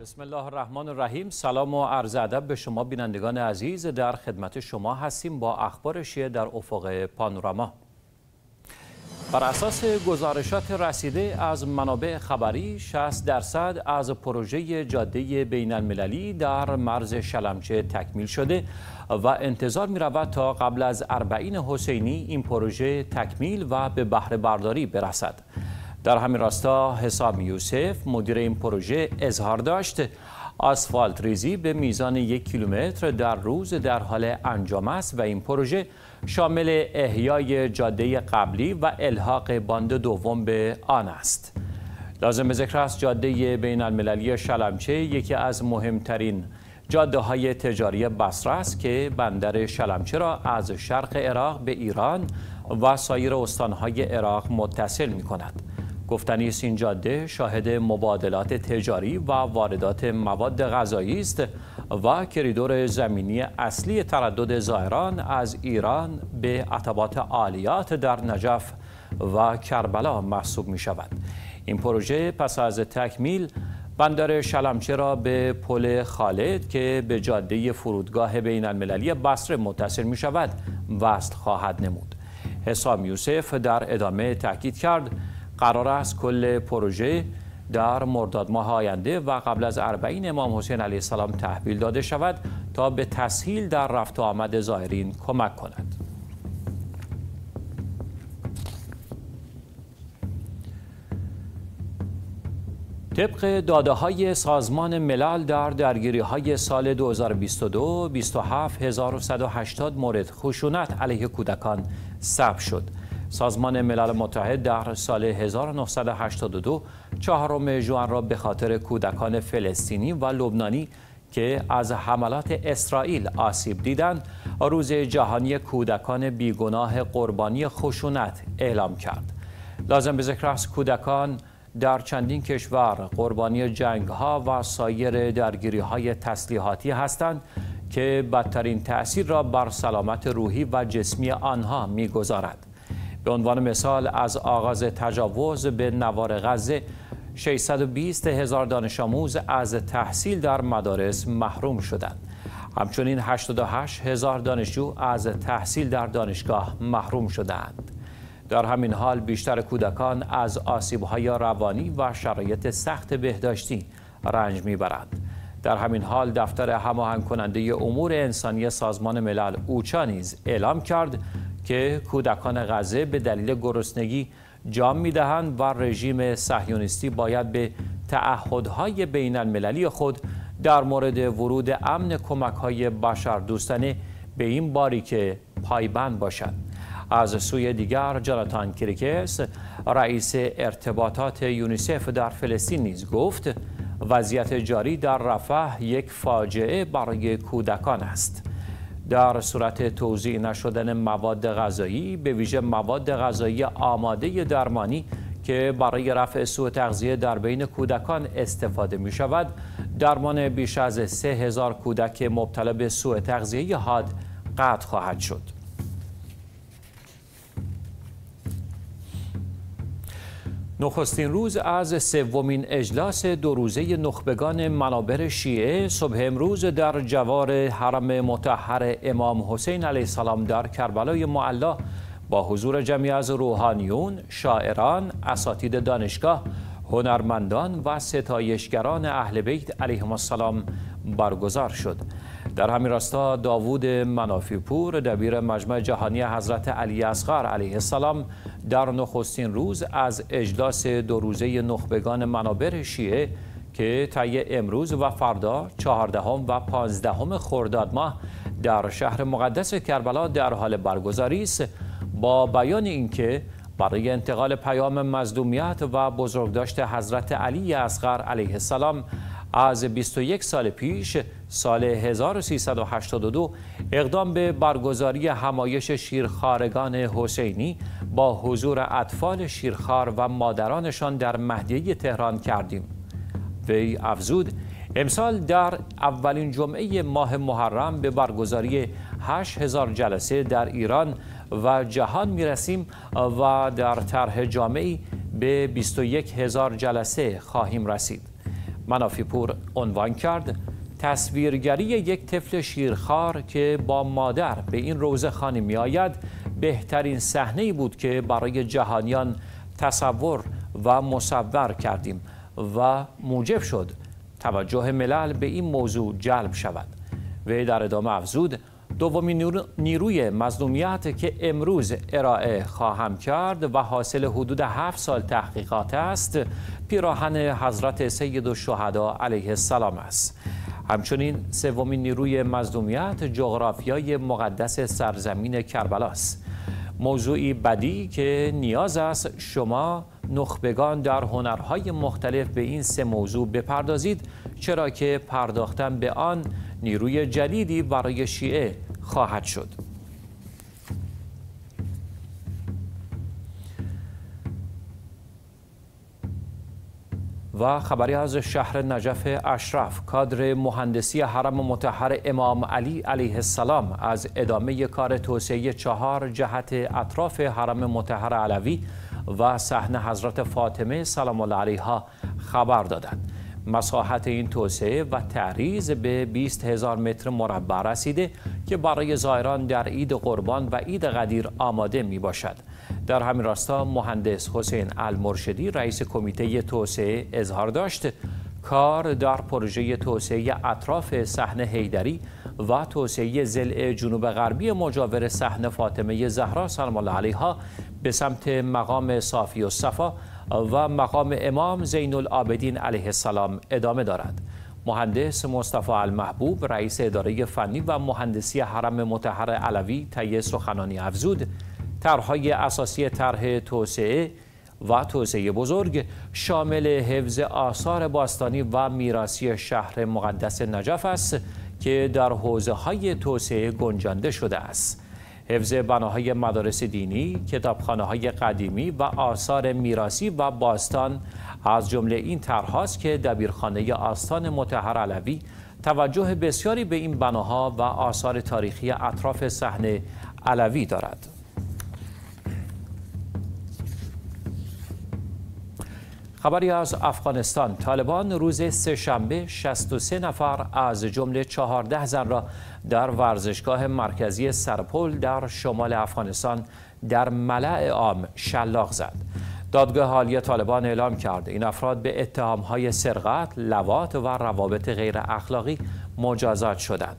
بسم الله الرحمن الرحیم. سلام و عرض ادب به شما بینندگان عزیز. در خدمت شما هستیم با اخبار شیعه در افق پانوراما. بر اساس گزارشات رسیده از منابع خبری 60 درصد از پروژه جاده بین المللی در مرز شلمچه تکمیل شده و انتظار می رود تا قبل از اربعین حسینی این پروژه تکمیل و به بهره برداری برسد. در همین راستا حسام یوسف مدیر این پروژه اظهار داشت آسفالت ریزی به میزان یک کیلومتر در روز در حال انجام است و این پروژه شامل احیای جاده قبلی و الحاق باند دوم به آن است. لازم به ذکر است جاده بین المللی شلمچه یکی از مهمترین جاده های تجاری بصره است که بندر شلمچه را از شرق عراق به ایران و سایر استانهای عراق متصل می کند. گفتنی است این جاده شاهد مبادلات تجاری و واردات مواد غذایی است و کریدور زمینی اصلی تردد زائران از ایران به عتبات عالیات در نجف و کربلا محسوب می شود. این پروژه پس از تکمیل بندر شلمچه را به پل خالد که به جاده فرودگاه بین المللی بصره متصل می شود وصل خواهد نمود. حسام یوسف در ادامه تاکید کرد قرار است کل پروژه در مرداد ماه آینده و قبل از اربعین امام حسین علیه السلام تحویل داده شود تا به تسهیل در رفت و آمد زائرین کمک کند. طبق داده های سازمان ملل در درگیری های سال 2022 27180 مورد خشونت علیه کودکان ثبت شد. سازمان ملل متحد در سال 1982 چهارم ژوئن را به خاطر کودکان فلسطینی و لبنانی که از حملات اسرائیل آسیب دیدند روز جهانی کودکان بیگناه قربانی خشونت اعلام کرد لازم به ذکر است کودکان در چندین کشور قربانی جنگ ها و سایر درگیری های تسلیحاتی هستند که بدترین تأثیر را بر سلامت روحی و جسمی آنها می‌گذارد. به عنوان مثال از آغاز تجاوز به نوار غزه 620 هزار دانش آموز از تحصیل در مدارس محروم شدند. همچنین 88 هزار دانشجو از تحصیل در دانشگاه محروم شدند. در همین حال بیشتر کودکان از آسیب‌های روانی و شرایط سخت بهداشتی رنج می‌برند. در همین حال دفتر هماهنگ کننده امور انسانی سازمان ملل اوچا نیز اعلام کرد که کودکان غزه به دلیل گرسنگی جام می‌دهند و رژیم صهیونیستی باید به تعهدهای بین المللی خود در مورد ورود امن کمک های بشر دوستانه به این باری که پایبند باشد. از سوی دیگر جاناتان کریکس رئیس ارتباطات یونیسف در فلسطین نیز گفت وضعیت جاری در رفح یک فاجعه برای کودکان است. در صورت توضیح نشدن مواد غذایی به ویژه مواد غذایی آماده درمانی که برای رفع سوء تغذیه در بین کودکان استفاده می شود. درمان بیش از سه هزار کودک مبتلا به سوء تغذیه حاد قطع خواهد شد. نخستین روز از سومین اجلاس دو روزه نخبگان منابر شیعه صبح امروز در جوار حرم متحر امام حسین علیه السلام در کربلای معلا با حضور جمعی از روحانیون، شاعران، اساتید دانشگاه، هنرمندان و ستایشگران اهل بیت علیهم السلام برگزار شد. در همین راستا داوود منافیپور دبیر مجمع جهانی حضرت علی اصغر علیه السلام در نخستین روز از اجلاس دو روزه نخبگان منابر شیعه که طی امروز و فردا چهاردهم و پانزدهم خرداد ماه در شهر مقدس کربلا در حال برگزاری است با بیان اینکه برای انتقال پیام مظلومیت و بزرگداشت حضرت علی اصغر علیه السلام از 21 سال پیش سال 1382 اقدام به برگزاری همایش شیرخارگان حسینی با حضور اطفال شیرخار و مادرانشان در مهدیه تهران کردیم. وی افزود امسال در اولین جمعه ماه محرم به برگزاری 8000 جلسه در ایران و جهان می‌رسیم و در طرح جامعی به 21 هزار جلسه خواهیم رسید. منافی پور عنوان کرد. تصویرگری یک طفل شیرخوار که با مادر به این روزه خانه می آید بهترین صحنه بود که برای جهانیان تصور و مصور کردیم و موجب شد توجه ملل به این موضوع جلب شود. و در ادامه افزود دومین نیروی مظلومیت که امروز ارائه خواهم کرد و حاصل حدود هفت سال تحقیقات است پیراهن حضرت سید الشهدا علیه السلام است. همچنین سومین نیروی مظلومیت جغرافیای مقدس سرزمین کربلاست موضوعی بدی که نیاز است شما نخبگان در هنرهای مختلف به این سه موضوع بپردازید چرا که پرداختن به آن نیروی جدیدی برای شیعه خواهد شد. و خبری از شهر نجف اشرف کادر مهندسی حرم متحر امام علی علیه السلام از ادامه کار توسعه چهار جهت اطراف حرم متحر علوی و صحنه حضرت فاطمه سلام الله علیها خبر دادند مساحت این توسعه و تعریض به 20 هزار متر مربع رسیده که برای زائران در عید قربان و عید قدیر آماده می باشد. در همین راستا مهندس حسین المرشدی رئیس کمیته توسعه اظهار داشت کار در پروژه توسعه اطراف صحنه هیدری و توسعه زل جنوب غربی مجاور صحنه فاطمه زهرا سلام الله علیها به سمت مقام صافی و صفا و مقام امام زین العابدین علیه السلام ادامه دارد. مهندس مصطفی المحبوب رئیس اداره فنی و مهندسی حرم متحر علوی طی سخنانی افزود طرحهای اساسی طرح توسعه و توسعه بزرگ شامل حفظ آثار باستانی و میراسی شهر مقدس نجف است که در حوزه های توسعه گنجانده شده است. حفظ بناهای مدارس دینی، کتابخانه های قدیمی و آثار میراسی و باستان از جمله این طرحهاست که دبیرخانه آستان متحر علوی توجه بسیاری به این بناها و آثار تاریخی اطراف صحنه علوی دارد. خبری از افغانستان طالبان روز سهشنبه 63 نفر از جمله 14 زن را در ورزشگاه مرکزی سرپل در شمال افغانستان در ملع عام شلاق زد دادگاه حالی طالبان اعلام کرد این افراد به اتهامهای سرقت، لوات و روابط غیر اخلاقی مجازات شدند.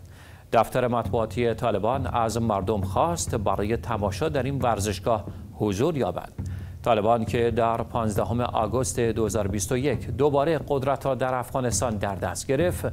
دفتر مطبوعاتی طالبان از مردم خواست برای تماشا در این ورزشگاه حضور یابند. طالبان که در 15 آگوست 2021 دوباره قدرت را در افغانستان در دست گرفت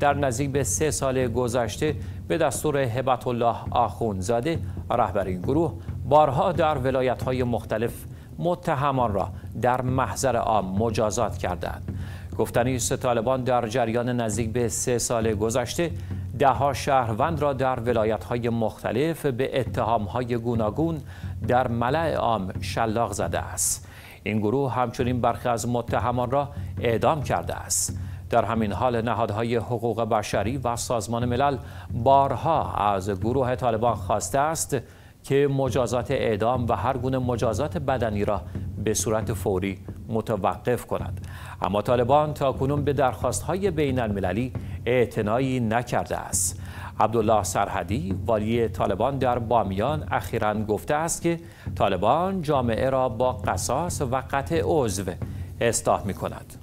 در نزدیک به سه سال گذشته به دستور هبت الله آخونزاده رهبر این گروه بارها در ولایت های مختلف متهمان را در محضر عام مجازات کردند. گفتنی است طالبان در جریان نزدیک به سه سال گذشته دهها شهروند را در ولایت های مختلف به اتهام های گوناگون در ملع عام شلاق زده است. این گروه همچنین برخی از متهمان را اعدام کرده است. در همین حال نهادهای حقوق بشری و سازمان ملل بارها از گروه طالبان خواسته است که مجازات اعدام و هر گونه مجازات بدنی را به صورت فوری متوقف کند. اما طالبان تا کنون به درخواست های بین المللی اعتنایی نکرده است. عبدالله سرحدی والی طالبان در بامیان اخیرا گفته است که طالبان جامعه را با قصاص و قطع عضو اصلاح می کند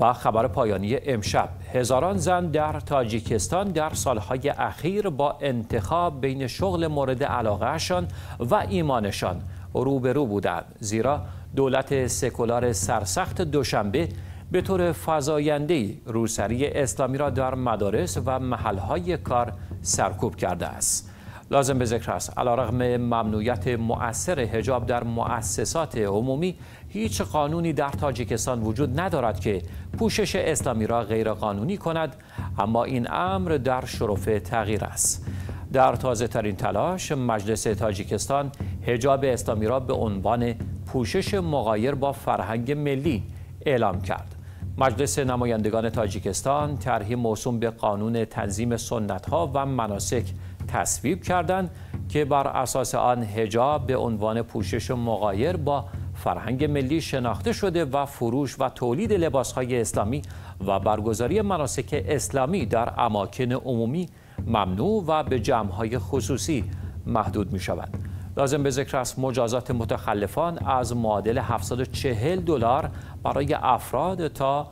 و خبر پایانی امشب هزاران زن در تاجیکستان در سالهای اخیر با انتخاب بین شغل مورد علاقهشان و ایمانشان روبرو بودند زیرا دولت سکولار سرسخت دوشنبه به طور فضاینده روسری اسلامی را در مدارس و محلهای کار سرکوب کرده است. لازم به ذکر است علیرغم ممنوعیت مؤثر حجاب در مؤسسات عمومی هیچ قانونی در تاجیکستان وجود ندارد که پوشش اسلامی را غیرقانونی کند اما این امر در شرف تغییر است. در تازه ترین تلاش مجلس تاجیکستان حجاب اسلامی را به عنوان پوشش مغایر با فرهنگ ملی اعلام کرد مجلس نمایندگان تاجیکستان طرحی موسوم به قانون تنظیم سنت ها و مناسک تصویب کردند که بر اساس آن حجاب به عنوان پوشش مغایر با فرهنگ ملی شناخته شده و فروش و تولید لباسهای اسلامی و برگزاری مناسک اسلامی در اماکن عمومی ممنوع و به جمعهای خصوصی محدود می شود. لازم به ذکر است مجازات متخلفان از معادل 740 دلار برای افراد تا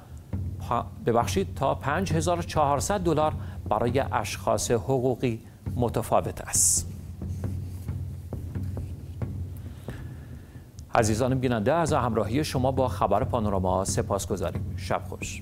ببخشید تا 5400 دلار برای اشخاص حقوقی متفاوت است. عزیزان بیننده از همراهی شما با خبر پانوراما سپاس گذاریم. شب خوش.